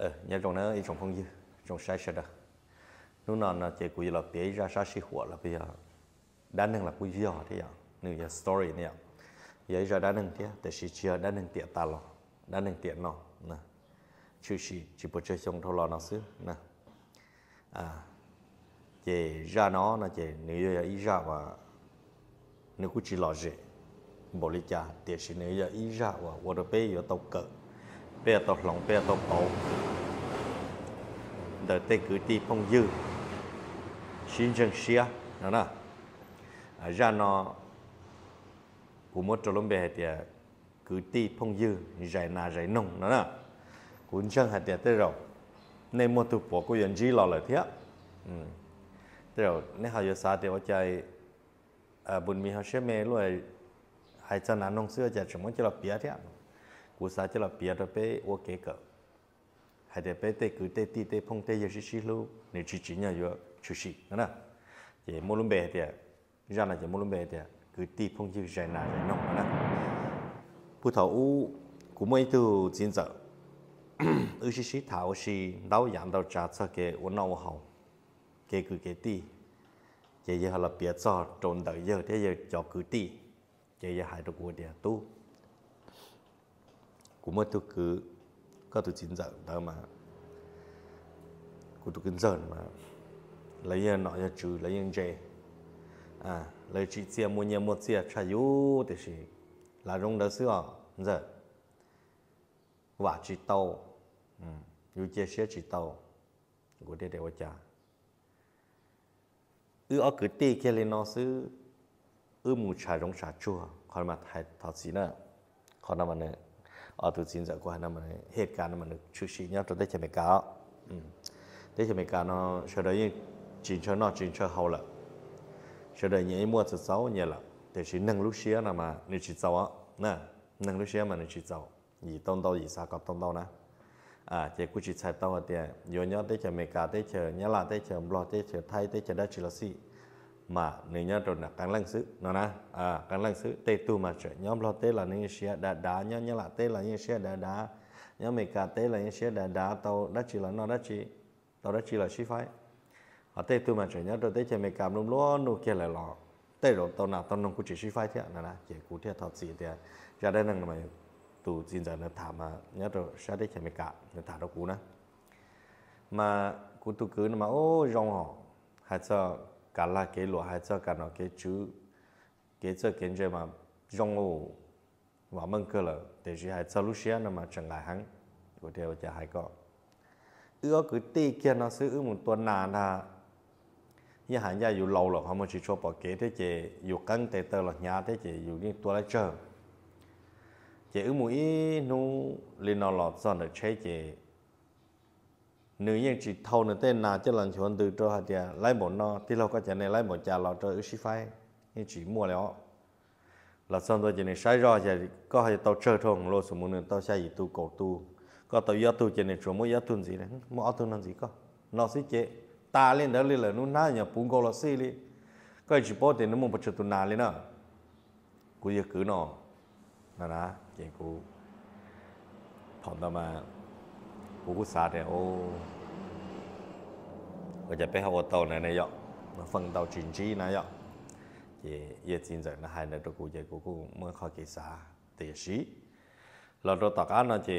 ờ nhà trong nó ít trong phong dư, trong sai sợ đó. Lúc nào là chỉ quý là bé ra sa sĩ hộ là bây giờ đã nâng là quý giờ thế à nửa giờ story này vậy giờ ra đã nâng thế để sĩ chưa đã nâng tiện ta lo đã nâng tiện nó nè chứ sĩ, chỉ bớt chơi trong thâu lo nó xứ nè à chỉ ra nó là chỉ nếu giờ ít ra và nếu cũng chỉ lo dễ bỏ lý cha, tiện sĩ nếu giờ ít ra và water bay giờ tàu cỡ. เปียตกหลงเปียตกโตเดเตกือตีพงยืชินจังเชียนะนะจานอกูมดจะล้มเบียเตียกือตีพงยืใจนาใจนงนะนะกูจังหัดเตียเตรอในมตุปกูยันจีหล่อเลยเทียอืมเตรอในหายศาเตียวใจบุญมีเขาเชื่อเมย์รวยหายจนานงเสื้อจะสมมติจะเราเปียเทีย cú sao chỉ là bia đó bé ok cỡ hay để bé tê cứ tê tê tê phong tê giờ xí xí lu nếu chỉ chỉ nhà vừa chú xí nữa nè chỉ mua luôn bè thì à, ra là chỉ mua luôn bè thì à, cứ tê phong dư dài nà dài nông nữa nè bù thầu u, cú mấy từ chiến giờ. Ư xí xí thảo xí, đau dạng đau trả cho cái uốn nâu hậu cái cứ cái tê chỉ giờ là bia cho trộn đợi giờ, thế giờ cho cứ tê chỉ giờ hai đồ của địa tu cú mấy tu cứ, có từ chín giờ đó mà. Cụ tụ kinh giờ mà. Lấy nhân nọ cho trừ lấy nhân dễ à lấy chị chia mua nhiều mua chia trả yếu thì gì là rong đó xưa giờ và chỉ tàu. Ừ yêu chia sẻ chỉ tàu. Của đây để ở cha. Ư ở cứ tì kia lên nó xứ, ư mù trà rong trà chua còn mà thay thọ sĩ nữa còn nào mà nữa ở từ chín giờ qua năm mình hết cả năm mình chú sĩ nhau cho tới chèm cá ừ. tới chèm cá nó, sau đấy chín cho nó, chín cho hậu là sau đấy nhảy mua từ sáu, nhảy là để chỉ nâng lúc xía là mà nếu chỉ sáu á. Nè, nâng lúc xía mà nếu chỉ sáu gì tông đâu gì sao cặp tông đâu nè. À chỉ cứ chỉ sai tông ở tiền rồi nhau tới chèm cá tới chờ nhảy là tới chờ lo tới chờ thay tới chờ đã chỉ là xí mà nếu nhớ rồi là càng lăng xứ nó nè à càng lăng xứ tê tu mà trời nhóm lo tê là những xe đá đá, nhớ nhớ là tê là những xe đá đá. Nhớ mấy cả tê là những xe đá đá tàu đã chỉ là, nó đã chỉ tàu đã chỉ là xí phái. Ở tê tu mà trời nhớ rồi tê chơi mấy cả luôn luôn nụ kia lại lò tê rồi tàu nào tàu nông cũng chỉ xí phái thế nè nè chỉ cụ thể thật gì thế ra đây năng mà tụ xin giờ nó thả mà nhớ rồi sẽ đi chơi mấy cả nó thả đâu cú nè mà cụ tu cứ mà, ô, rong họ hay sao cả là cái lúa hay cho cả nó cái chú cái cho kiến gì mà rong ô và mừng cơ là để chỉ hay cho lúc xưa nó mà chẳng lại hắn của theo cho hay có ưa cứ tì kia nó sẽ ưa một tuần nàn ha như hàng gia dù lâu rồi họ mới chỉ cho bỏ kế thế chị dù căng tệ tờ là nhà thế chị dù như tuần lại chờ chị ưa mũi nu lên nó lọt do nó chế chị nữ nhân chỉ thâu nữa tên nào cho lần chuẩn từ cho hạt tiền lấy một nó thì lâu có chuyện này lấy một trà lọ cho ứ sĩ phai nhưng chỉ mua léo là xong rồi chỉ này sai rồi thì có hay tàu chơi thôi lô số muốn tàu sai gì tu cổ tu. Có tàu yếu tu chỉ này chủ mua yếu tu gì đấy mua yếu tu làm gì có. Nó sẽ chế. Ta lên đó lên là nó nát nhà bún gò là xí đi có chỉ bỏ tiền nó muốn bắt chút tu nà lên nữa cú giờ cứ nọ, nè nè chị cú. Thằng ta mà. กูกูสาเดียวก็จะไปหาว่าเต่าในนายกมาฟังเต่าจินจีนายกเย่เย่จินจากนะฮะในตัวกูเย่กูกูเมื่อเขาเกษาเตียชีเราตัวต่อการนะเจ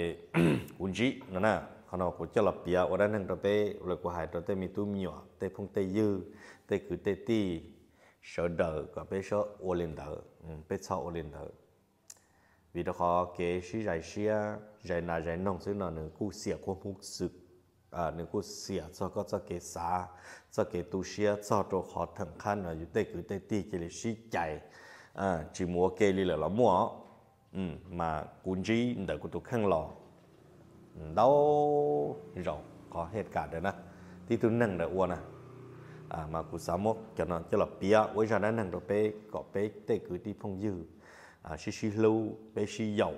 กุนจีนั่นนะเขาเนาะกูจะหลับเปียวันนั้นเราไปเรากูหายตัวเตมีตู้มีวเตพงเตยือเตคือเตตีเสดอก็ไปเสอโอลินเดอร์ไปเสอโอลินเดอร์ vì đó khó kế sĩ giải xia giải na giải nông xứ nó nửa cú xỉa của mục sự à nửa cú xỉa cho có cho kế xá cho kế tu xia cho đồ khó thằng khăn là tê cứ tê ti chỉ là sĩ chạy à chỉ mua kế li là nó mua ừ mà cuốn chỉ đỡ của tụ khăn lò đâu rồi có hết cả đấy nè thì tôi nâng được uo nè à mà cụ sáu mốt cho nó cho là bia với ra nó nâng được bé có bé tê cứ đi phong dư à xí xí lâu bé xí dầu.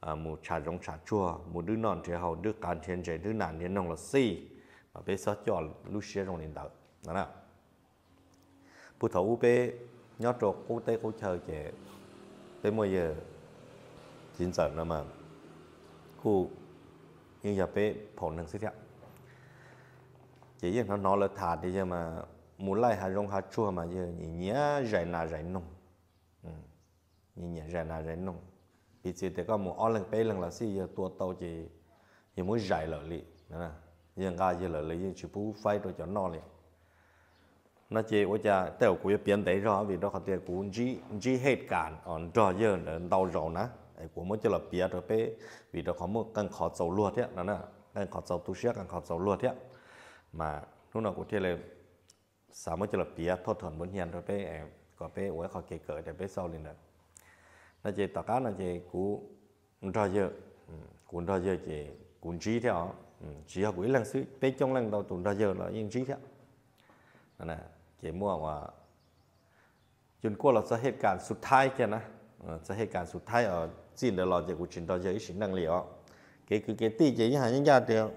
À một trà rong trà chua một đứa non trẻ hầu, đứa càn thiên trẻ, đứa nàn thiên nông là xì. Mà bé sao cho lúc xí rong lên đầu đó nè phụ thấu bé nhớ trộn quốc tế quốc chơi trẻ bé bây giờ chín giờ nữa mà cô nhưng giờ bé phổ năng sức thiệt chỉ như nó nói là thà thì giờ mà muốn lại hà rong hà chua mà giờ nhỉ nhớ rải nà rải nông nhìn nhận ra là rèn nông. Vì thế thì có một lần bé lần là xí giờ tua tàu chỉ chỉ muốn giải lợi lì nè giờ ga giờ lợi lì giờ chỉ bú phai rồi cho nó liền nó chỉ ủa cha tàu của biển đấy rõ vì đó có tiền của chỉ chỉ hết cản còn trò giờ là đau rồi nè ấy của mới cho là biển rồi bé vì đó có một cần khó dầu luôn thế nè nè cần khó dầu tu sửa, cần khó dầu luôn thế mà lúc nào cũng thế là, sao mới cho là bia thoát thuần muốn hiền rồi bé em, có bé ủa kể cỡ để bé sau liền được là chỉ tất cả là chỉ cú trò chơi ừ, cú trò chơi chỉ cú trí theo chỉ ừ, học quý lần sự tới trong lần đầu tụ trò chơi là yên trí theo. Nè chỉ mua mà chúng qua là sẽ hết cả sụt thai kia nè. Ừ, sẽ hết cả sụt thai ở xin được lo chỉ cú chuyện trò chơi sinh năng liệu cái cứ cái tỷ chỉ như hàng nhân gia được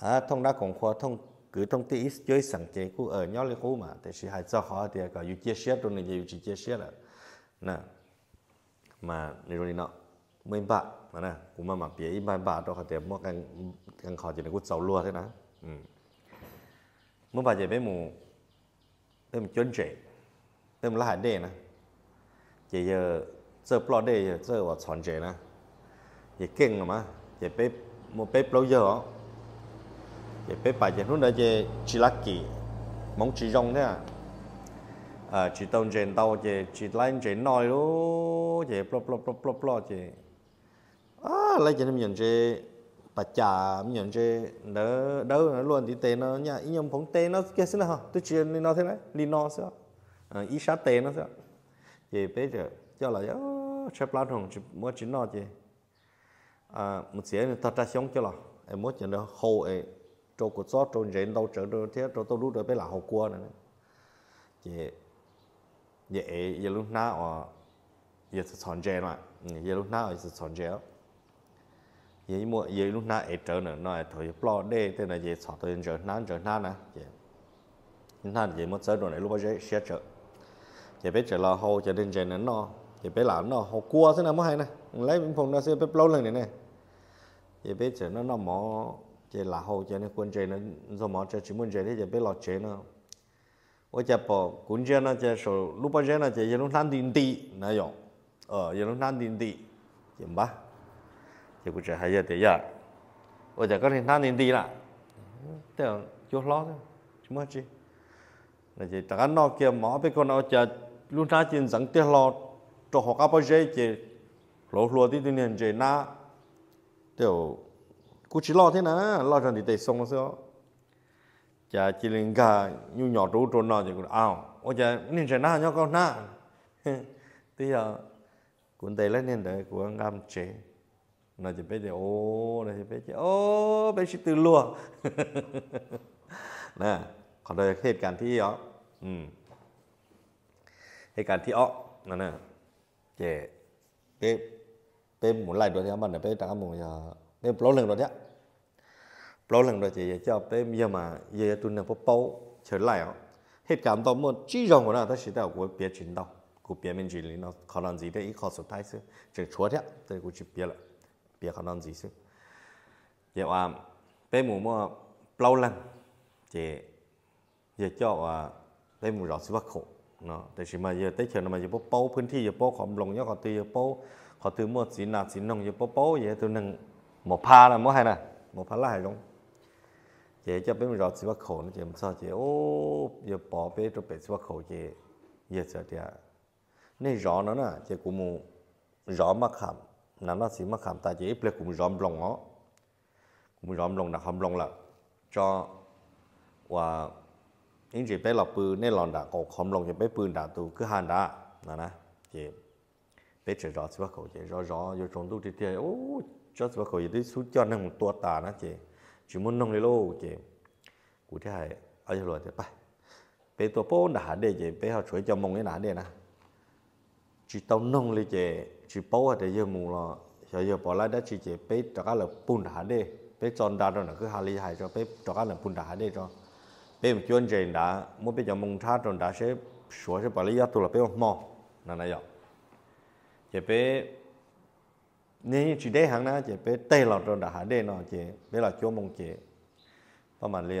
à thông đã còn khoa thông, cứ thông tí chơi sẵn chế cú ở nhau lấy khu mà. Thì sự hại cho khó thì có yêu chế xét rồi này yêu chế xét là. Nè màในตรงนี้เนาะไม่บามานะกูมาหมักเปียอีบานบาตัวเขาเตรียมมั่วกันกันขอจะในกูเจ้าลัวใช่นะอืมเมื่อบาจะไ à chỉ tông trên tàu chỉ chỉ lên trên nói lú chỉ plop plop plop plop plop chỉ à ờ, lấy trên mình chỉ bà chả mình chỉ đỡ đỡ nó luôn thì tê nó nha. Ý nhom phóng tê nó kia xin nào tôi chỉ nó thế này đi nó sao à ý sát tê nó sao chỉ bây giờ cho là chép lá thùng chỉ mua chỉ nó chỉ à ờ, một xíu thì thật ra sống cho là em muốn chỉ nó khô ấy trâu cột xót trâu rèn đâu trở đâu thế, trâu tôi lúc đó bây là hậu cua này chỉ vậy giờ lúc nào ở giờ sẽ chọn rèn mà. Ừ, giờ lúc nào sẽ chọn rèn vậy mua vậy lúc nào ấy trở nữa, nói thôi bỏ đây thế là vậy chọn tôi trở nào trở nào nè vậy nào vậy mất trở rồi này, lúc bao giờ sẽ trở biết bây giờ là hồ đến nên chơi nó vậy bây làm nó hậu cua thế nào mới hay nè. Lấy mình phong nó sẽ bây lâu lần này nè. Vậy bây giờ nó nó mỏ chơi là hậu cho nên quân chơi nó do mỏ chơi chỉ muốn chơi thế vậy bây lọt chế nó 我家宝工钱呢，就说六百钱呢，就一路南定地那样，呃，一路南定地，行吧？thì cũng sẽ hay giờ thế giờ bây giờ có thể than đến đi là tưởng chỗ lo thôi chứ mà chi là chỉ tất cả nó kia mỏ bên con nó chờ luôn ra trên dẫn tiền lo cho họ các bao giờ chỉ lỗ lỗ tí tiền chỉ na tiểu cũng chỉ lo thế nào lo cho thì để xong nó sao chả chỉ linh cả nhu nhỏ đủ trốn nó thì cũng ao ôi chả nên chỉ na nhau con na thì giờ cũng đây là nên đấy của ngam chế nó chỉ biết ô nó chỉ biết ô biết chỉ từ lùa nè còn đây เหตุก ารณ์ที่อ๋ออืมเหตุการณ์ที่อ๋อนั่นน่ะเจ๊เป๊ะเป๊ะหมุนไหลตัวที่มันเนี่ยเป๊ะตั้งหมุนอย่าเป๊ะปล้อหนึ่งตัวเนี้ยปล้อหนึ่งตั วเจ๊จะเป๊ะมีมาเยตุนเนี่ยพวกเป้าเฉินไหลอ๋อเหตุการณ์ต่อมาจีจงกว่าน่ะแต่สิแต่กูเปียจินดาวกูเปียมินจิลินเนาะเขาลังจีได้อีกข้อสุดท้ายสิจะชัวร์เนี้ยแต่กูจะเปียละ biết khả năng gì chứ giờ à bé mù mà lâu lần จจะเป็นร把口呢，就不着急哦，要宝贝都别几把口也也这点。那绕呢呢，เ古木绕嘛看，那那是嘛看，但也不古木绕不拢哦，古木绕不拢那看不拢了，叫ว่าอินจอว่านี่จะไปหลับปืนในหลอนด่าออกคำมลงจะไปปืนด่าตูคือหันดานั่นนะเจ็บไปเจอรอสิว่าเขาเจ็รอรออยู่ตรงตู้เตี้ยโอ้จอสิว่าเขาอยู่ที่สุดยอดนึ่งตัวตานะเจ็ 주문 농리로 이제 구태하 아이로 이제 봐. 배도 보나 하데 이제 배하 저저 몽이 나데나. 주도 농리 이제 주보와 데 예무라 여여 벌라다 이제 배 다가라 뿐 하데 배 전다는 그 할리 하죠. 배 다가라 뿐 하데 저. 배 견제 나 못배 몽 차던 다시 说是把你压住了，被我冒，那那样，也被。Nên chỉ đây hàng na chỉ bé tê lọt rồi đã hạ đây nó chỉ bé là chỗ mông chỉ. Bao mà li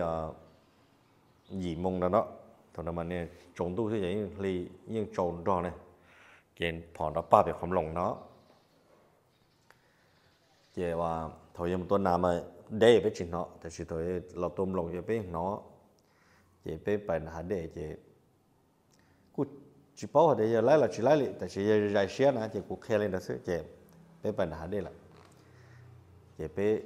gì ờ, mông đó đó. Thôi mà nè trộn tu thế vậy li nhưng trộn đó này chỉ phò nó ba bị không lồng nó. Chỉ và thôi một tuần nào mà đây bé chỉ nó, thì chỉ thôi lọt tôm lồng chỉ bé nó. Chỉ bé phải hạ đây chỉ cứ chỉ bảo để giờ lấy là chỉ lấy tại chỉ giờ giải xe nè chỉ cú khéo lên đó chứ chỉ bé bài hạ đây là chế bé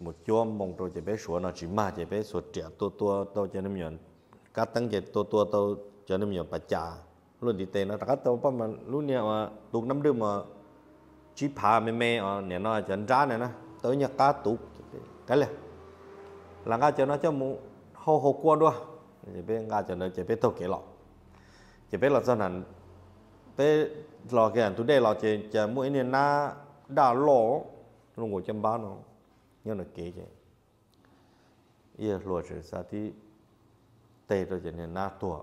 một chỗ mong rồi chế bé sửa nó chỉ mà chế bé số trẻ tua tua tao cho nên mình cá tăng chế tua tua tao cho nên mình bà cha luôn đi tên nó các tao bao mà luôn nha mà tụt năm đứa mà chỉ phá mẹ mẹ ở ờ, nhà nó chân ra này nè tới nhà cá tụt cái này là cá cho nó cho mu hô hô qua đó chế bé cá cho nó chế bé tao kể lọ. Chế bé là do นั้ น bé lò cái anh tụi đây lò muối nên na đã lỗ. Luôn ngồi chăm bán nó, nhớ là kỹ chứ yêu lùa chỉ sa thì tây rồi chế nên na tua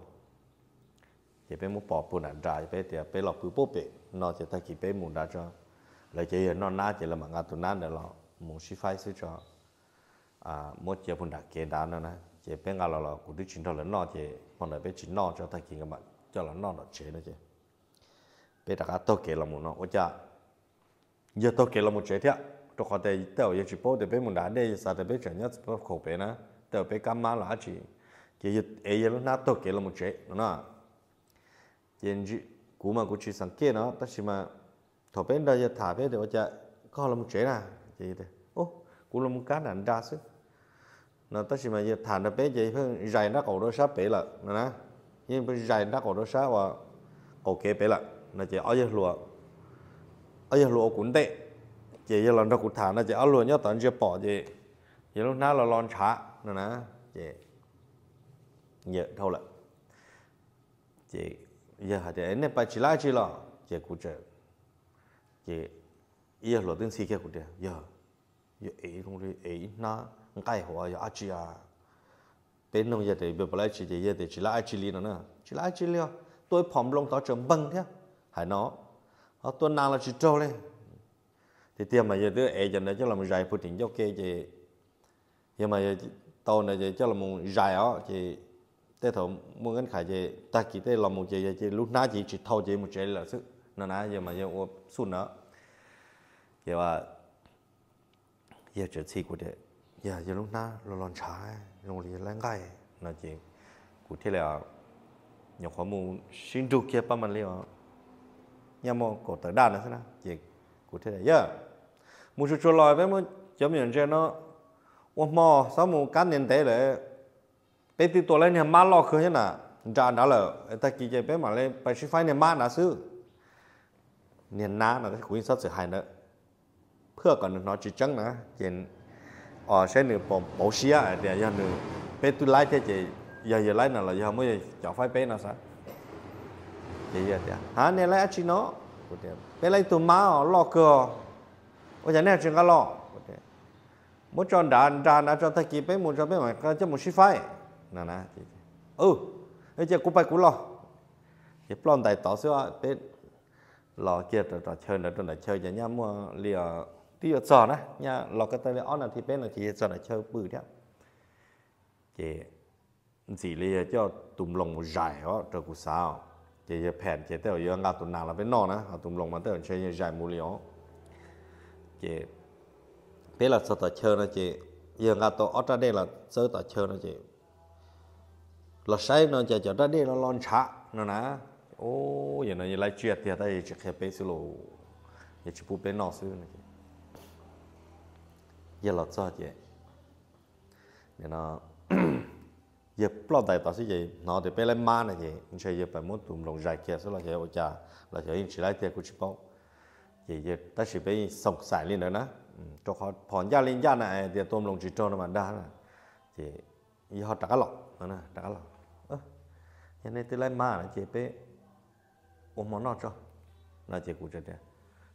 chế bé muốn bỏ bùn ăn trái bé thì bé lọ cứ bố bé nó chế thay chỉ bé muốn đã cho lại chỉ nó na chế là mà ngã tụi na để lọ muốn xí phai xí cho à mỗi chế bùn đã kê đá nữa nè. Chế bé ngã lọ lọ cũng đi chín thôi là nó chế còn lại bé chín nó cho thay chỉ cái mặt cho là nó nó chế nữa chứ bé đã tôi kể là một nó. Ôi cha giờ tôi kể là một chế thiệt. Tôi có thể tao giờ chỉ bảo để bên muốn đá để sao để bên trở nhất bé khổ bé nè tao bên cam má là chỉ chỉ giờ ấy giờ nó tôi kể là một chế nó hiện chỉ cú mà cú chỉ sáng kia nó tất nhiên mà thọ bên đây giờ thả bên thì, ôi cha có là một chế nè à? chỉ thế ô cú là một cá đàn đa sức nó tất nhiên mà giờ thả nó bên vậy phải dày nó cổ đó sắp bé là nè nhưng bây dài nó cổ đó sao và cổ kế bé là nó chỉ ở dưới lúa ở dưới lúa cũng tệ. Chỉ giờ lần đó cũng thả, nó chỉ ở lúa nhớ tận chưa bỏ gì. Giờ lúc nào là lon trả nữa nè, chỉ. Giờ thôi là chỉ, giờ hạt thì nên phải chỉ lại chỉ lo chỉ cũng chờ chỉ giờ lúa tiếng xí kia cũng được giờ giờ ấy không đi ấy nó cái hoa giờ ăn chi à. Bên nông dân thì bây giờ lại chỉ giờ thì chỉ lại chỉ li nữa. Nè chỉ lại chỉ li tôi phỏng lông tao chấm băng thế hải nó. Họ tuần nào là chỉ trâu lên thì tiêm mà giờ đứa ế giờ này chắc là một dài phụ tình cho kê chị nhưng mà giờ tôi này giờ chắc là một dài đó chị tế thổ muốn ngân khải chị ta chỉ tế là một chị chị lúc nãy chị chỉ thâu chị một chị là sức. Nó nãy giờ mà giờ ô sụn nữa. Giờ mà giờ chỉ chỉ của thế, giờ giờ lúc nãy lo lon trái rồi liền lên gai nó chị cụ thể là nhiều khóa muốn xin được kia ba mình liền ล้วอย่างข้อมูลชินดูเกียประมาณเรียกยังมองกดแต่ด้านนะใช่ไหมจีกูที่แล้วเยอะมูชูชัวลอยไปมันจะมีอย่างเช่นเนาะว่าหมอสมุการเงินเตะเลยไปติดตัวเลยเนี่ยมาลอกคือเนี่ยนะจานđó là ta kỳ chạy bé mà lên phải suy pháiเนี่ยมานะซื้อเนี่ยน้านะที่คุยสัตว์เสียหายเนอะเพื่อก่อนnó chỉ trắngนะเจน ờ sẽ nửa bộ Hả? Nè lái chị nó. Bé lấy tụi má lo cơ ôi giờ nè chuyện cái lo muốn cho đàn đàn đã cho thay kịp bé muốn cho bé mà cho một xí phải nè nè ừ bây giờ cũng phải cũng lo plan đại tỏ xíu bé lo rồi rồi chơi nữa rồi chơi giờ nhá mua liều tí ở giờ nè. Nha lò cái tay on là chỉ giờ là chơi bự thế. Chị chỉ là cho tụm lồng một dài đó cho cụ sao chị giờ phèn chị tới giờ ngã tụm nào là bên nọ nè tụm lồng mà tới chơi dài mù lió chị bên là sợ ta chơi nè chị giờ ngã tụm ở đây là sợ ta chơi nè chị là sai nó chỉ cho ra đây nó lon chả nó nè ô giờ nó lại chuyện thì đây chỉ khép bê xí lô giờ chỉ phụ bên nọ xí nè giờ lọt cho chị để nó giờ plot đại ta sẽ gì? Nó để bé ma này chị anh chơi giờ phải muốn tụm lồng dài kia số là chơi ô cha là chơi chỉ lại tiền của chị bao chị giờ ta chỉ bé sống sải lên nữa ừ, cho họ phòn gia lên gia này thì tụm lồng chỉ cho nó mà đa nè. Thì họ trả lọc mà nè, trả lọc ơ giờ này tôi lấy ma này, chị bé ôm món nó cho? Là chị của chị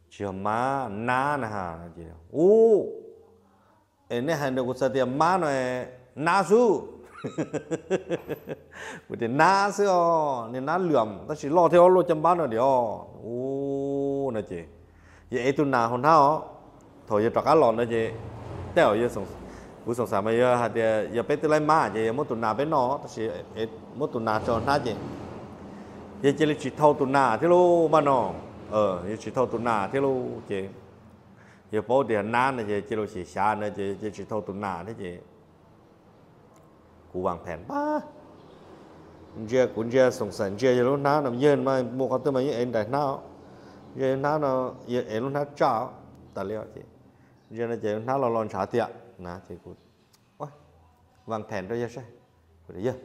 chị mà na nè ha chị ô ene hande ko satia mano e nasu của thì na sư o nên na lượm ta chỉ lo theo lo chăm bán rồi đi o ô này chị giờ ấy tu nào hôm nào thôi giờ trọ cá lòn nữa chứ tèo giờ sống cú sống sao mà giờ hạt giờ giờ bé tu lại má giờ mỗi tu nào bé nó thì sẽ mỗi tu nào cho nó chứ giờ chỉ là chỉ thâu tu nào thế luôn mà nó ờ giờ chỉ thâu tu nào thế luôn chứ giờ bố điện nan này giờ chỉ là chỉ xa nữa giờ giờ chỉ thâu tu nào thế chứ cú vàng phèn ba giờ cũng giờ sống sản giờ giờ lúc nào nằm yên mà một con tôi mà như em đại nào giờ nào nó giờ em lúc nào chào ta liệu chứ giờ nó giờ nào lo lon trả tiệm nè thì cũng ôi vàng phèn rồi giờ sao rồi giờ có một sẽ cho xong mà bắt ta bé hồ đề bé cứ hai bé lọ rồi bé mình chậm nhận giờ nó hô thế lo rồi thế lấy cuốn đông gì thế rồi bé hồ chấp lát không là chứ bố chỉ nói thì có một sẽ cho xong đâu à กูวางแผนป้าเจ้าคุณเจ้าสงสัยเจ้าจะรู้น้าหนำเย็นมาโมกันตัวมาเย็นแต่น้าเย็นน้าเนาะเย็นรู้น้าเจ้าแต่เลี้ยวจีเจ้าเนี่ยเจ้าน้าเราลองฉาเตี้ยนะจีกูวางแผนด้วยใช่กูได้เยอะ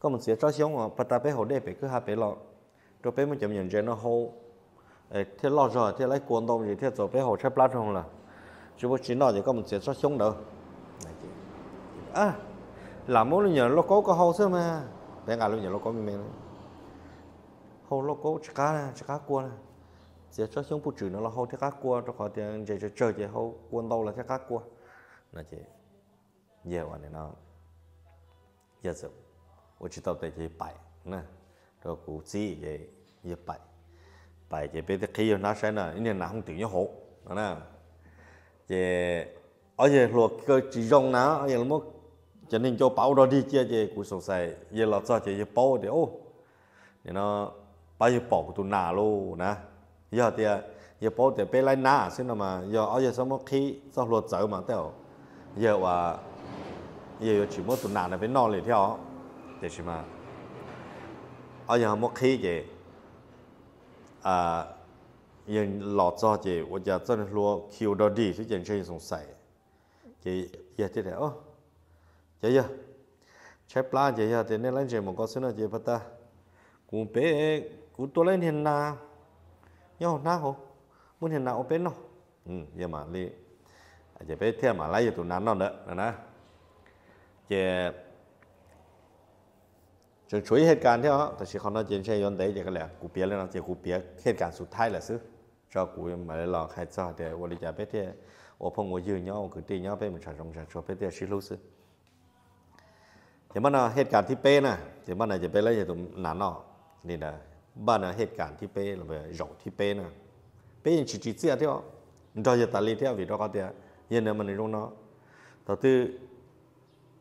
ก็มันเสียเจ้าเสียงอ่ะปัตตาเป้หัวเด็กไปคือหาไปหรอกตัวเป้มันจะเหมือนเจ้าเนาะโฮเอ้เที่ยวรอจอเที่ยวไล่กวนตรงอยู่เที่ยวจบไปหัวใช้ปลาทองละ chú bố chỉ nói thì có một chuyện rất xuống đâu à lamo cố nyalo ko ko hau se ma tenga lu nyalo cố mi me hau lo ko chika na chika ko na giờ cho chúng phụ trừ nó là hậu thiết cá cua, cho họ tiền chỉ cho chơi chỉ hậu quân đâu là thiết cá cua. Là chị nhiều anh nó. Giờ giờ tôi chỉ tập để chỉ nè. Rồi cụ chỉ để chỉ bài bài chỉ biết khi nó sẽ là nên là không tiếng nhau hộ nè. Chỉ ở giờ luật cơ chỉ dùng nó giờ là một cho nên cho bảo đó đi chơi về cuộc sống sai giờ lọt là chơi giờ bảo thì ô thì nó bảo giờ bảo tụi nà luôn nè. Giờ thì giờ bảo thì bé lại nà xin nó mà giờ ở giờ xong khi sao luật sợ mà tao giờ à giờ giờ chỉ muốn tụi nà là phải no liền theo. Để xem mà ở giờ một khi vậy à giờ lọt cho chị, giờ cho nên luôn kêu đó đi chứ chẳng chơi sống sai chị giờ thế này ô chị giờ chép la chị giờ thì nên lên chị một con số là chị bắt ta? Cũng bé cũng tôi lên hiện na nhau na hồ muốn hiện na ô bé nó. Ừ giờ mà li chị à, bé thêm mà lấy giờ tụi nán nó nữa nè nè. Chị chúng chuối hết cả thế đó, chỉ không nói chuyện chơi yon đấy chỉ cái là cụ lên nó chỉ cụ bia hết cả sụt thai là xứ. Cho cụ mà lại lò khai cho để vô lý giải biết thế. Ô phong ngồi dư nhau cứ đi nhau bên mình sản trong sản xuất thế xí lâu xứ วมันเหตุการณ์ที่เป้นะเดี๋ยวมันจะไปแล้วจะตรงหนานอนี่นะบ้านเหตุการณ์ที่เป้เราไปหยอกที่เป้นะเป้ยังจีจีเสียที่อ๋อเราจะตัดเลยที่วิเราก็เดียวยันเนี่ยมันในตรงนั้นต่อที่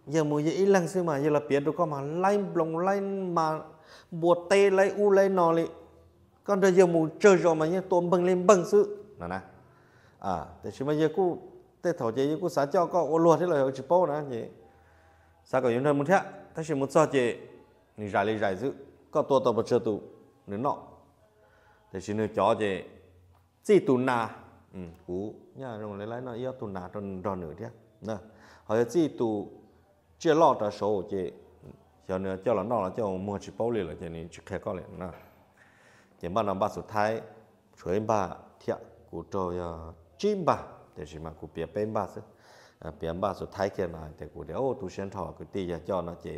giờ mùi giờ ít lăng xưa mà giờ là biết đâu có mà lấy lồng lấy mà buộc tê lấy u lấy nọ li còn giờ mùi chơi rồi mà nhá tôm bưng lên bưng sự nè nè àแต่ชิมาเยกูแต่ถอดเยกูสาเจ้าก็โอลัวที่เลยจิโป้นะเยสาก็ยังเดินมุนเถอะถ้าชิมุนซอเจนี่รายเลยรายซึก็ตัวตัวบเชตูนึกเนาะแต่ชินึกจ่อเจ sao có những thân muốn thế ta chỉ muốn cho chị nên giải lý giải giữ. Có tua tàu bật chưa tụ nên nọ. Thì chỉ nên cho chị chỉ tụ nà. Ừ cú. Nhà rồi lấy lấy nó yêu tụ nà cho cho nửa thế nè họ chỉ tụ chưa lo trả số chị. Cho nữa cho là nọ là cho mua chỉ bao lì là chị nên chỉ khai có liền, nè chị ba năm ba số thái chuối ba thiệt của trò ờ, chim ba. Thế chỉ mà của bia bên ba sức เปลี่ยนบ้ထိုက်ကျနာတဲ့ကိုတဲ့အိုသူရှင်းထော်ကိုတိရကြောနော်ကျေ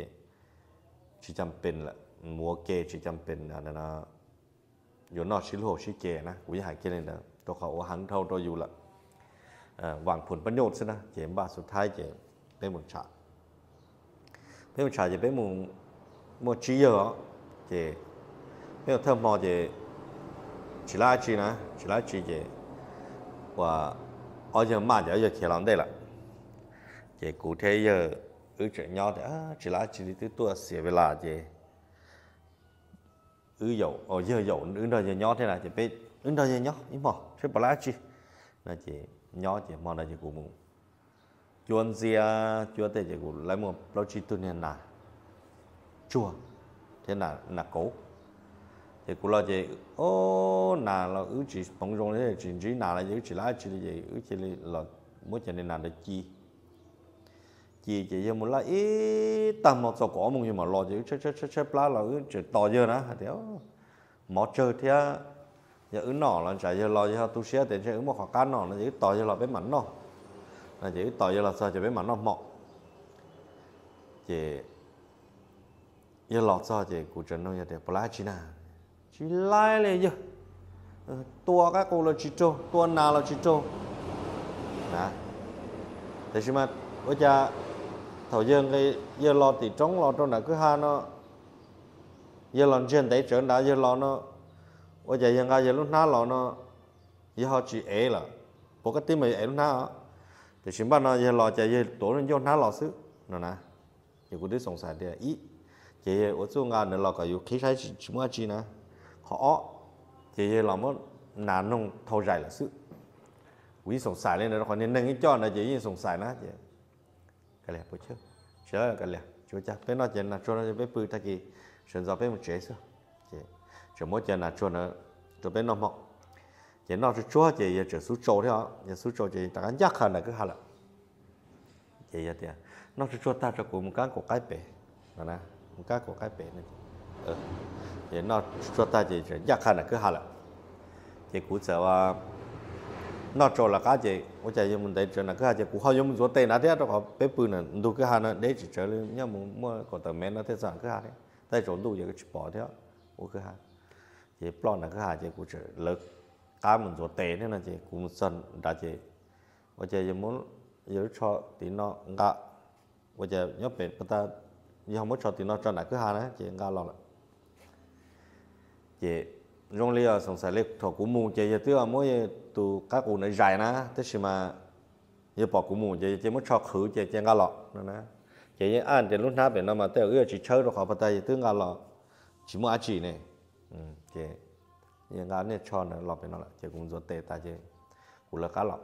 ချီချမ်ပင်လာมัวเกชิจำเป็นอันนั้นอยู่นอกชิลโลชิเกนะวิหารเกเลยนะตัวเขาหันเท่าตัวอยู่ละหวังผลประโยชน์ซะนะเจมบ้าสุดท้ายเจมเป็นมุชาเป็นมุชาจะเป็นมุมุชีเยอะเจเป็นเทอมมอเจชิลาชีนะชิลาชีเจว่าอาจจะมาจะอาจจะเขียนได้ละ chị cụ thể giờ ở chuyện nhau thì chỉ là chỉ tới tua xỉa về là chị. Ứ dầu ở giờ dầu ứ đời giờ nhau thế là chị biết. Ứ đời giờ nhau im mà sẽ bảo là chị là chị nhau chị mong là chị cụ mù chuan zia chua tê chỉ cụ lấy một lâu chi tu nên là chua thế là là cố thì cụ lo chị, ô là là ứ chỉ bông rong thế chỉ chỉ nà là ứ chỉ lá chỉ là gì ứ chỉ là muốn cho nên là được chi chỉ chỉ giờ một là ít tầm một số cỏ mong nhưng mà lo chứ. Chết chết chết chết lá là ứ chỉ to giờ nữa thì mỏ chơi thế giờ ứng nọ là chạy giờ lo giờ tu sửa tiền chơi ứng một khó can nọ là chỉ to giờ là bé mảnh nọ là chỉ to giờ là sao chỉ bé mảnh nọ mọ. Chỉ giờ lọt sao chỉ cụ trần nó giờ để blá chỉ na. Chỉ lai lên giờ tua các cô là chỉ trâu tua nào là chỉ trâu nè thế chứ mà bây giờ thầu dân cái giờ lo thì trống lo trong là cứ ha nó. Giờ lo trên đấy trở đã, giờ lo nó. Bây giờ dân ai giờ lúc nào lo nó, giờ họ chỉ é là, bố cái tim mày é lúc nào thì chúng bạn nó, giờ lo chạy, giờ tổ nên vô nó lo xứ. Nó nè, giờ cũng đi sống sài đi ý. Chị ở chỗ ngà nữa lo có yêu khí sai chỉ chúng ta chỉ nè. Họ chị giờ làm mất nản nông thâu dài là xứ. Quý sống sài lên nó còn nên nâng cái cho nó chị sống sài nó chị cái này bữa trước là cái này chú cha bên nó chị là cho nó bên bự ta kì chuyển gió bên một chế xưa chế chỉ mỗi chị là cho nó cho bên nó mọc chị nó cho chúa chế giờ chỉ số trâu theo giờ số trâu chế ta ăn nhắc hơn là cứ hà là chế giờ thì nó cho chúa ta cho cùng một cái của cái bể mà nè một cái của cái bể này ờ chế nó cho ta chế chỉ nhắc hơn là cứ hà là chế cũng sợ nó cho là cái gì, có chạy mình để cho là cái gì cũng không dùng chỗ tiền nó thế đó có bé bự nè đủ cái hàng nó để chỉ chơi lên nhưng mà mua có tờ mẹ nó thế sao cái hàng đấy. Tại chỗ đủ giờ cái bỏ theo ô cái hàng chỉ plon là cái hàng chỉ cũng chỉ lực. Cá mình chỗ tiền thế là chỉ cũng sân đã chỉ có chạy muốn giờ cho thì nó ngã có chạy nhóc bé người ta giờ không muốn cho thì nó cho lại cái hàng đấy chỉ ngã lo lại. Chỉ rong lia sống sai lek thọ cũng mù chơi tiêu mỗi tụ các cụ này dài na thế thì mà giờ bỏ cụ mù chơi chỉ muốn cho khử chỉ chỉ ngã lọ nữa nè chỉ như ăn chỉ lúc nào bên nó mà tới ở chỉ chơi rồi khỏi bắt tay tới ngã lọ, chỉ muốn ăn chỉ này. Ừ, chơi như ngã này cho nó lọ bên nó là chỉ cũng rất tệ ta chơi cụ là cá lọ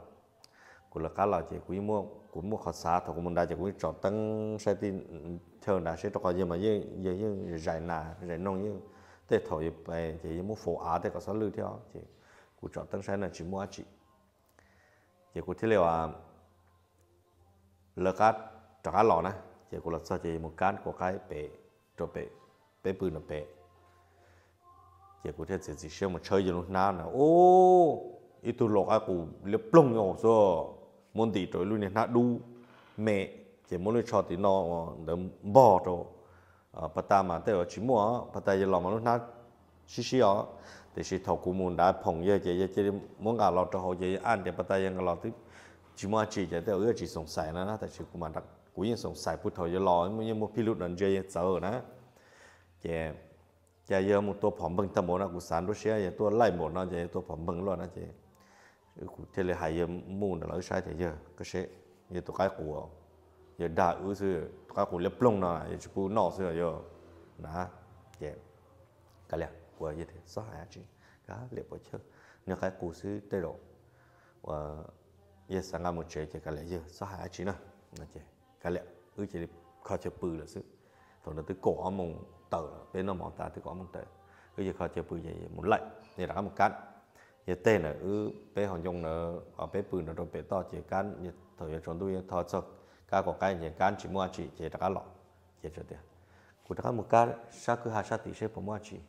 cụ là cá lọ chỉ quý mua cụ mua khó xá, thọ cú muốn đại chỉ cũng chọn tăng sai tin thường đã sẽ cho coi nhưng mà như như như dài na dài nông như thế thôi về chỉ muốn phổ á thế có số lưu theo chỉ cụ chọn tăng sai là chỉ mua chỉ giờ cụ thế liệu à lơ cát trả cá lò nè. Giờ cụ là sao chỉ một cán của cái bể cho bể bể bự nó bể. Giờ cụ thế chỉ chỉ xem một chơi gì lúc nào nè. Ô, ít tu lọ cái cụ liệp plong nhau rồi muốn đi rồi luôn nè, nát đu. Mẹ chỉ muốn cho thì nó đừng bỏ rồi bắt ta mà tới ở chỉ mua bắt ta giờ làm lúc nào xí xí แต่สิทอกูมูนได้ผงเยอะเยอะเยอะมึงกับเราจะเอาเยอยอันเดียวปัตยังก็เราที่จิมาจีจะเดี๋ยวเออจีสงสัยนะนะแต่สิกูมาดักกูยังสงสัยพุทธเยอะรอมึงยังมึงพิรุณนั่นเยอะเจอนะแกแกเยอะมึงตัวผอมบึงตะโมนะกูสารรู้เชียอย่ตัวไล่หมดนะเจ๊ยตัวผอมบึงล้วนะเจกูเทเลหายเยอะมูนเราใช้แต่เยอะก็เชะเยอะตัวใกล้กูอย่าด่าอื้อซื้อตัวใกล้กูเล็บปลงนะอย่าชูกูนอกเสื้อเยอะนะเจ๊ยกันเลย của như thế, do hạ chị cá liệu bỏ chơi nếu cái cụ sư tê độ và giờ sáng ngày một chế thì cái lẽ giờ, do hạ chị nè là chị cái lẽ ư chỉ khó chơi bự là sư rồi nó tới cổ mông tờ, bên nó mỏ ta tới cổ mông tờ. Ư giờ khó chơi bự vậy một lạnh thì đã một cán. Giờ tê là ư bé họ dùng nó ở bé bự nó rồi bé to chỉ cán, như thời trong tôi thọ cho cá có cái gì cán, chỉ mua chỉ chỉ đã lọ, chỉ cho tiền. Cụ đã một cá sa cứ hà sa tỷ, sẽ mua chỉ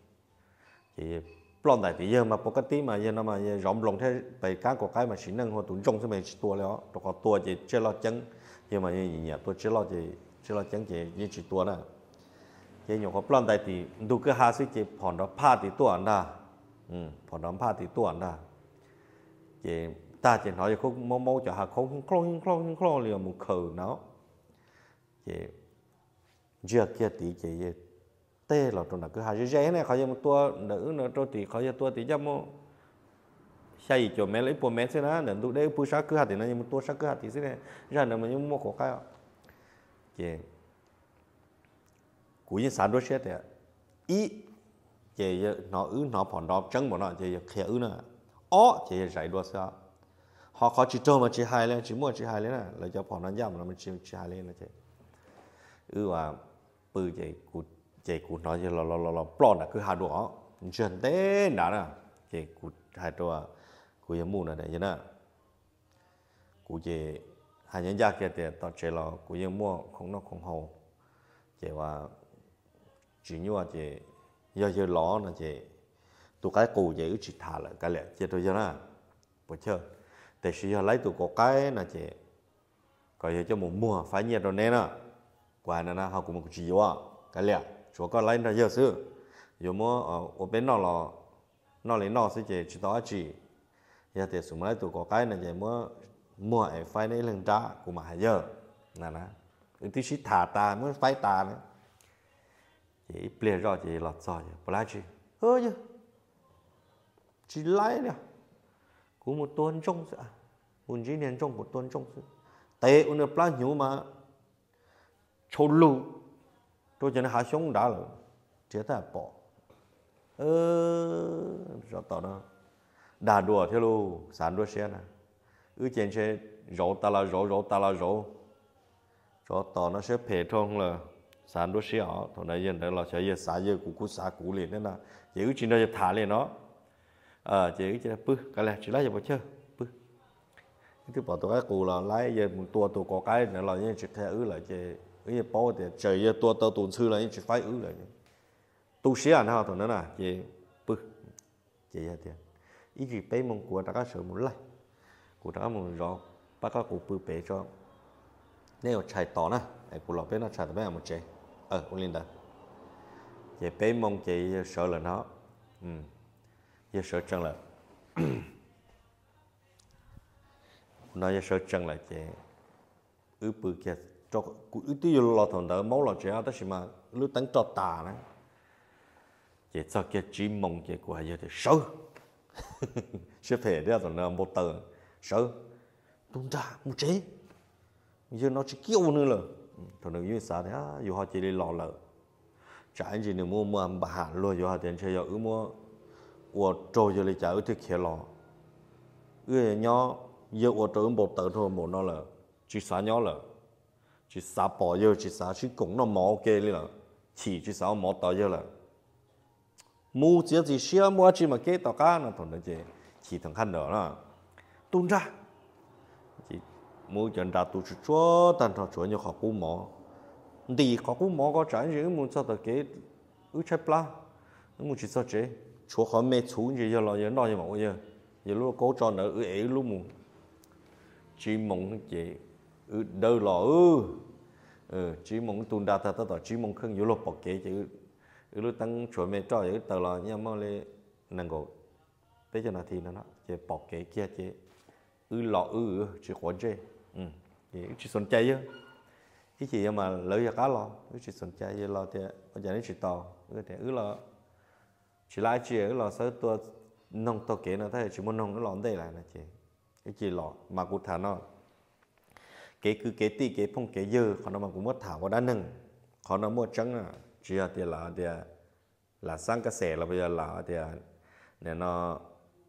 thì plon đại thì giờ mà bốc tí mà giờ nó mà rộng lòng thế bày cá của cái mà chỉ năng hoa tụi trong thế mình tua đó rồi có tua chỉ chơi lo chân nhưng mà như nhà tôi chơi lo chỉ chơi lo chân chỉ như chỉ tua nè giờ nhiều có plon đại thì đủ cái hà sĩ chỉ phòn đó pha thì tua anh ta ừ phòn đó pha thì tua anh ta chỉ ta chỉ nói không mô mô cho họ không không không không liền một khờ nó chỉ giờ kia tí chỉ tê là trong đó cứ hai dây này khỏi một tua nữ nữa trong thì khỏi tua thì cho mô. Sai cho mẹ lấy bộ mẹ thế nào nên tụi đây bùi sát cứ hạt thì nó như một tua sát cứ hạt thì thế này. Ra nó mà như một cổ cái chỉ cú như sản đôi chết thì ý chỉ nó ứ nó phòn đó chân bọn nó chỉ khẽ ứ nữa ó chỉ dạy đua sao họ khó chỉ trâu mà chỉ hai lên chỉ mua chỉ hai lên là cho phòn nó giảm là mình chỉ chỉ hai lên là chị, ứ và bự chị, cụt chị cụ nói là là là là plon là cứ hai đũa. Chuyện thế đã nè chị cụ hai đũa. Cụ yếm mua này vậy nè. Cụ chị hai nhân gia kia thì tao chơi là cụ yếm mua không nó không hồ chị và chỉ như là chị giờ giờ ló nè chị tụ cái cụ vậy chỉ thả lại cái lẹ chị thôi cho nè. Bữa chơi để sử dụng lấy tụ có cái nè chị có cho một mùa phải nhiệt rồi nên à qua nó họ cũng một chỉ wa cái lẹ chỗ có lấy ra giờ xưa dù mua ở ờ, bên nó là nó lấy nó sẽ chỉ chỉ đó chỉ giờ thì sử lấy tụ có cái này giờ mua mua ở phải lấy lần trả của mà giờ nè nè cái tí xí thả ta mới phải ta nữa. Chỉ ple rõ chỉ lọt rồi bà lại chỉ ơ chứ, chỉ lấy nè. Của một tuần trong sự un chỉ niên trong một tuần trong sự tệ un plan nhiều mà, chôn lù tôi cho nó hạ xuống đã rồi chế ta bỏ ơ rõ tao nó đà đùa theo lu sản đua xe nè ư chèn xe rõ ta là rõ rõ ta là rõ rõ tao nó sẽ phê thông là sản đua xe ở, thằng này dân đó là sẽ giờ xả giờ cũ cũ xả cũ liền đấy là chỉ ước chuyện đó giờ thả liền nó à chỉ ước chuyện đó pư, cái này chỉ lấy giờ bao chơi pư, cái bảo tôi cái cũ là lấy giờ một tua tua có cái nữa là như chuyện theo ư là chơi giờ bao thì trời giờ tua tao tuần sư là chuyện phải ước là tu sĩ à nào thằng đó là chỉ bự chỉ giờ tiền ý gì bé mong của ta có sợ muốn lấy của ta muốn rõ bác có cụ bự bé cho nếu chạy tỏ nè ai cụ lọ bé nó chạy bé một chế ờ con linh đó về bé mong chị sợ là nó ừ giờ sợ chân là nó giờ sợ chân là chị ứ bự kia cho cụ ứ tiêu lo thằng đó máu lo chị đó mà lúc tấn cho tà nè chỉ cho kia chỉ mong chị của giờ thì sợ sẽ phải để thằng đó một tờ. Sợ đúng ra một chế. Giờ nó chỉ kêu nữa là thằng nó như sao thế dù họ chỉ đi lò lợ. Trả anh chỉ nếu mua mua bà hạn luôn, dù họ tiền chơi giờ mua của trôi giờ lấy trả ở thực hiện lò. Ư nhỏ giờ của trôi một tờ thôi, một nó là chỉ xả nhỏ là chỉ xả bỏ giờ chỉ xả chỉ cũng nó mỏ kê đi là chỉ chỉ xả mỏ tờ giờ là mua chỉ chỉ xia mua chỉ mà kê tờ cá nó thằng nó chỉ chỉ thằng khăn đó là tung ra mua chân ra tu chúa tan thọ chúa như họ cú mỏ đi họ cú mỏ có trái gì muốn cho được cái ứ trái pla muốn chỉ sao chế chúa họ mê chú gì giờ lo giờ nói gì mà giờ giờ lúc cố cho nợ ứ ế lúc muốn chỉ mong chị ừ đơ lọ ừ ừ chỉ mong tuần đa ta ta ta chỉ mong không yếu lọ bọc kế chứ. Ừ lúc tăng chuẩn mẹ cho ừ tờ lọ nhưng mà lê nâng gỗ. Tới cho nó thì nó chỉ bọc kế kia chỉ ừ lọ ừ chỉ quan chế ừ chỉ sồn chơi chứ. Ừ, ừ, chỉ mà lấy ra cá lọ cái chỉ sồn chơi lọ thì bây giờ nó chỉ tàu cái ừ, thì ừ lọ chỉ lại chỉ ừ lọ sợ tua, nông tàu kế nó thấy chỉ muốn nông nó lòn đây lại là chỉ cái chỉ lọ mà cụ thả nó kế cứ kế tì kế phong kế dư còn nó mà cũng mất thảo vào đá nâng. Còn nó mua trắng à. Chỉ là tiền là tiền là sang cái xe là bây giờ là tiền nên nó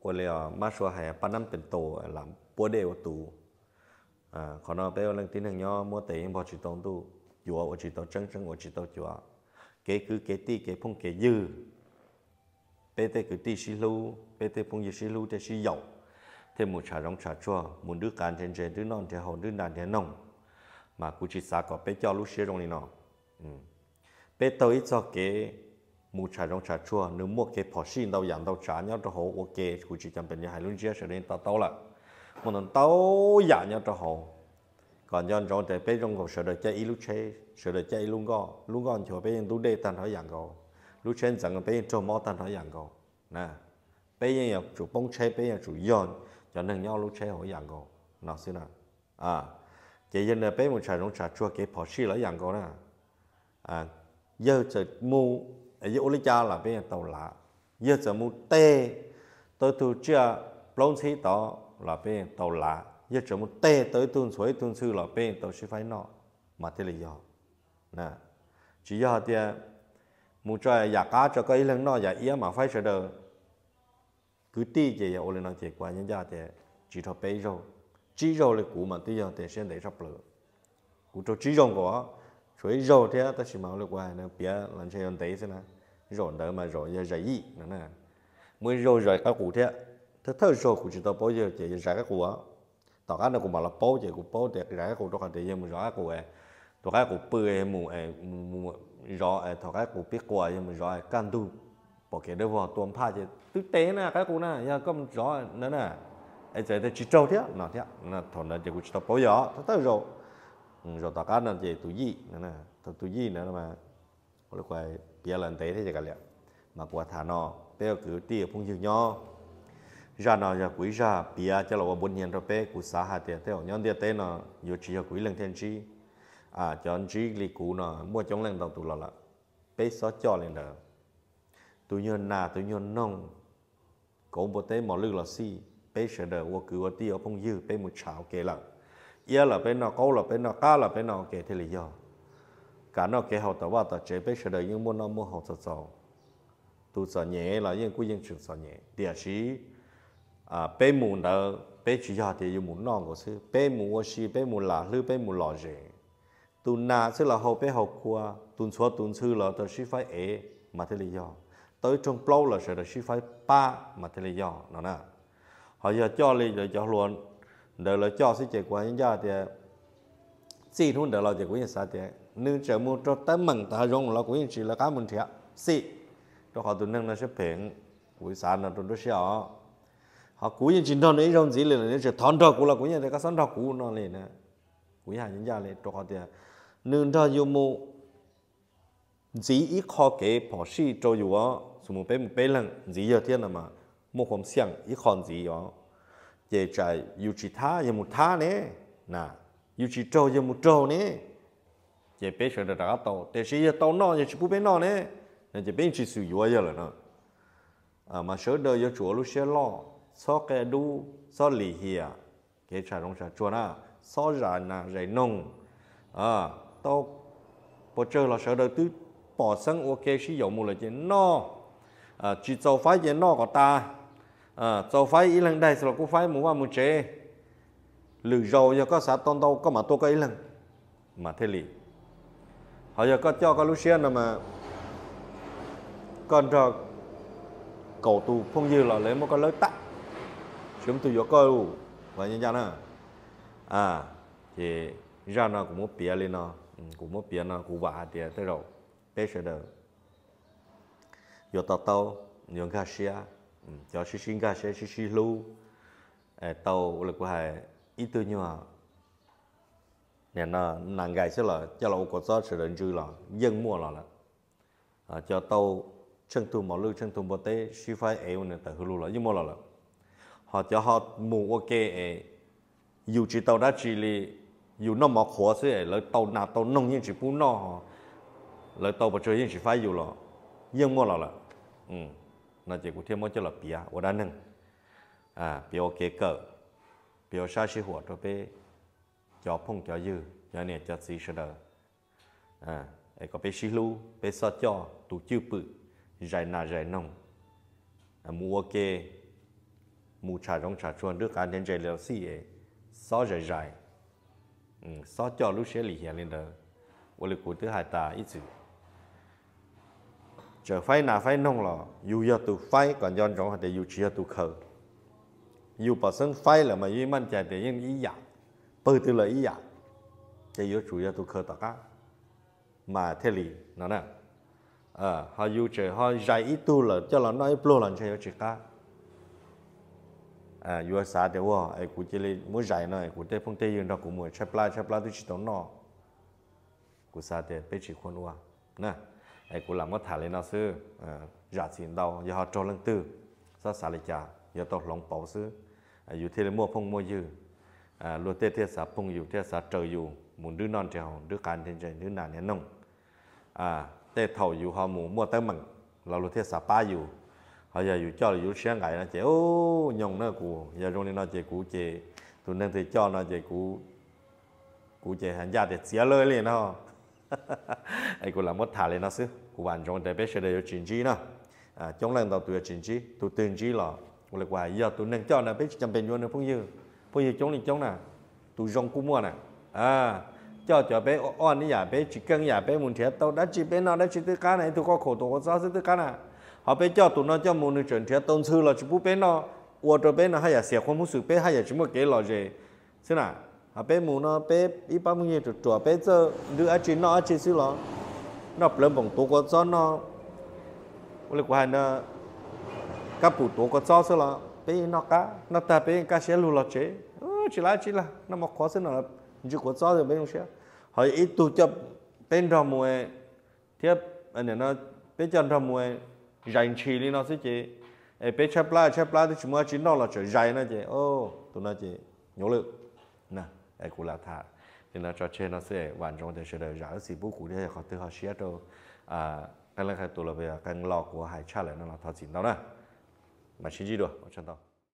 ôi liền à, má số hay ba năm tiền tổ làm, bố đề của tù. À còn nó bây giờ lần tin hàng nhau mua tiền bỏ chỉ tông tu chùa bỏ chỉ tông trắng trắng bỏ chỉ tông chùa. Kế cứ kế tì kế phong kế dư bê tê cứ tì xí lưu bê tê phong dư xí lưu tê xí dầu thêm một trà rong trà chua muốn đứa cán trên trên, đứa non thì hồn đứa đàn thì nông mà cú chỉ xa có bé cho lúc xế rong này nọ. Ừ. Bé tới cho kế một trà rong trà chua, nếu mua cái bỏ xin đâu dặn đâu trả nhau cho hồ ok, cú chỉ chăm bên nhà hai luôn chia sẻ đến tao tao là một lần tao dặn nhau cho hồ còn do trong thì bé trong còn sợ được chạy lúc chơi sợ được chạy luôn go luôn go cho bé giờ đê tan hỏi dạng go lúc chơi rằng bé giờ cho mò tan hỏi dạng go nè, bé giờ chủ bông chơi bé giờ chủ yon cho nên nhau lúc chơi hỏi dạng gò nó xin à à chỉ dân là bé một trà rong trà chua cái bỏ xí là dạng gò nè à giờ chờ mu giờ dưới ô cha là bé tàu lạ giờ chờ mu tê tôi tu chưa plong xí đó là bé tàu lạ giờ chờ mu tê tới tuần suối tuần sư là bé tàu xí phải nọ mà thế là do nè chỉ do thì mu cho nhà cá cho cái lần nọ nhà yếm mà phải sợ đời cứ tí gì ô lên nó chỉ qua, nhân gia thì chỉ thọ bây rồi chỉ rồi là cũ mà tí giờ thì sẽ để sắp lửa. Cũ cho chỉ rồi của rồi rồi thế ta chỉ máu được qua, nó bia lần chơi tế thế nào rồi đỡ mà rồi giờ dày nữa nè. Mới rồi rồi các cụ thế thế thơ rồi cụ chỉ tao bao giờ chỉ rải các cụ á. Tao cái nó cũng bảo là bao giờ cũng bao để rải các cụ đó thì giờ mình rõ các cụ ấy à. tao cái cụ bơi à, mù ấy mù rõ ấy tao cái cụ biết qua giờ rõ ấy can tu bỏ cái đó vào tuồng pha chứ. Tư tế nè, cái cụ nè, giờ có một rau nữa nè. Ấy giờ thì chỉ trâu thế nào thế là thằng nó chỉ cụ chỉ tao bao giờ thế rồi. Ừ, rồi tao cá nó chỉ tụi gì nữa nè. Tụi tụi gì nữa mà. Lúc quay bia lần tế thế chỉ cả liệu mà qua thả nó bây giờ cứ tia phong dương nho. Ra nó giờ quý ra, bia cho là bốn hiện rồi bé cụ xã hạt tiền theo. Nhóm tiền tế nó giờ chỉ cho quý lần thiên chi à cho anh chỉ lì cụ nó mua chống lần đầu tụi lọ là bé xóa cho lên đó tu nhân nà tu nhân nông cũng bộ tế mỏ lư là si bé sợ đời qua cứ wo tiêu phong dư, bé một chảo kê lợn ia là bé nó câu là bé nó cá là bé nó kê thế lý do. Cả nó kê hậu tàu vào tàu chế bé sợ đời nhưng muốn nó muốn hậu tàu tàu tu sợ nhẹ, là nhưng cũng nhưng chừng sợ nhẹ. Địa à chỉ à bé mù đó bé chỉ cho thì dùng muốn non của sư bé mù wo si bé mù là lư, bé mù lò rể tu na sẽ là hậu bé hậu qua. Tu chúa tu sư là tàu sĩ phải ế, mà thế lý do tới trong lâu là sẽ là sĩ phải ba mà thế là do nó nè. Họ giờ cho đi rồi cho luôn. Đợi là cho sẽ chạy qua những gia thì si thun đợi là chạy qua những sao thì nếu chờ mua cho tới mừng ta rong là của cũng chỉ là cá mình thiệt si cho họ tụi nâng nó sẽ bền cuối sáng nó tụi nó sẽ ở. Họ của như chỉ nó ấy trong gì liền là chỉ thon trò của là cũng như cái sẵn trò của nó liền nè. Cũng như những gia liền, cho họ thì nếu cho yêu mua dĩ ít khó kế bỏ sĩ cho dù á dù một bé một bé lần dĩ giờ thiên là mà một hôm sáng ít khó gì á giờ trái yêu chỉ tha giờ một tha nè nà yêu chỉ trâu giờ một trâu nè giờ bé sợ được đã tàu để sĩ giờ tàu nọ giờ chỉ bút bé nọ nè nên giờ bé chỉ sử dụng giờ là nọ à mà sợ đời giờ chúa lúc sẽ lo so cái đu so lì hiền cái chạy đông trái chúa na so rải nà rải nông à tàu bỏ chơi là sợ đời tư bỏ sang ok sử dụng một lời chữ no à, chỉ châu phái chữ no của ta à, châu phái ý lần đây là cũng phái muốn qua một chế lử dầu giờ có xã tôn đâu có mà tôi có ý lần mà thế lì họ giờ có cho có lúc xưa mà còn cho cầu tù phong dư là lấy một cái lối tắt chúng tôi vô coi và như vậy à à thì ra nó cũng muốn bịa lên nó cũng muốn bịa nó cũng vả thì thế rồi bây giờ được giờ tao tao yo ga xia cho xí xí ga xí xí xí lu tàu là của hai ít tư nhau nè nó nàng gái sẽ là, cho là có cho sự định dư là, dân mua là là cho tàu chân tu mỏ lưu, chân tu bồ tê xí phải eo nè tại hulu là, dân mua là là họ cho họ mua ok dù chỉ tàu đã chỉ li dù nó mỏ khó sẽ là tàu nào tàu nông nhưng chỉ bún nó là tàu bờ trời nhưng chỉ phải dù là dân mua là là ừ nó chỉ có thêm một chỗ là bia ở đó nâng à bia ok cỡ bia sa sĩ hoạt rồi bé cho phong cho dư cho nên cho sĩ sẽ đỡ à ấy có bé sĩ lu bé sa cho tụ chữ bự dài na dài nông à mua ok mua trà trong trà chuan được ăn đến dài liều xì ấy sa dài dài ừ sa cho lúc sẽ lì hiện lên đó 我哋估得系大一直。 chờ phái nào phái nông lò, dù giờ tu phái, còn do trong hạt dù chia tu khờ. Dù bảo sân phái là mà duy man chạy để nhân ý giả bơ từ lời ý giả chạy yêu chủ giờ tu khờ tất cả mà thế lý nó nè à họ dù chờ họ dạy ít tu là cho là nói pro là chơi chỉ cả à dù xã để wo ai cũng chỉ là muốn dạy nó, ai cũng để phong tây yên đó cũng muốn chấp lại chấp lại tu chỉ tốn nó cũng xã để bây chỉ khuôn wa nè ai cũng làm có thả lên nó sư à, giả xin đâu giờ họ cho lần tư. Sao xả lại trả giờ tôi lòng bảo sư à, dù thế là mua phong mua dư. À, lúa tê thế xã phong dù thế xã trời dù muốn đứa non trèo đứa càn trên trời đứa nàn nhé nông. À tê thầu dù họ muốn mua tới mừng là lúa thế xã ba dù họ giờ dù cho là dù sáng ngày nó chế ô, nhông nó cụ giờ trong này nó chế cụ chế tụi nên thì cho nó chế cụ cụ chế hàng gia để xé lơi liền đó. ai cũng làm mất thả lên nó xứ của bạn trong đại bếp sẽ đều chính trị nó à trong lần đầu tuổi chính trị tụi tiền trí là của lại quả giờ tụi nâng cho là bếp chăm bên luôn nó phong như phong như chống lên chống nè tụi dùng cũng mua nè. À cho cho bé on đi nhà bé, chỉ cần nhà bé muốn thiệt tao đã chỉ bé nó, đã chỉ tới cá này, tụi có khổ tụi có sao tới cá nè. Họ bé cho tụi nó, cho muốn được chuẩn thiệt tôn sư là chỉ bút bé nó uo cho bé nó, hay là xẻ không muốn sự bé, hay là chỉ muốn cái lò gì thế nào à bé mù nó, bé ít bao nhiêu chỗ chỗ bé giờ đứa anh chị nó anh chị xíu lo nó lên bằng tổ có cho nó. Tôi qua nó các bộ tổ có cho xíu lo bé nó cá, nó ta bé cá xé lù lo chế. Chỉ là chỉ là, nó mặc khó xíu nó chỉ có cho rồi bé không xe hỏi ít tụ chấp bên trong mùa tiếp anh này nó, bé chân trong mùa dành chỉ đi nó sẽ chế bé chép lại chép lại thì chúng ta chỉ nó là chơi rành nó chế ô, tụi nó chế nhổ lực ai cũng là thà nên là cho chơi nó sẽ hoàn trong để giới được rõ sự bố cụ để họ tự họ xé cho à cái là cái tụ là về cái lọ của hải cha lại nó là thọ chỉnh đâu nè mà chỉ gì được ở trên đó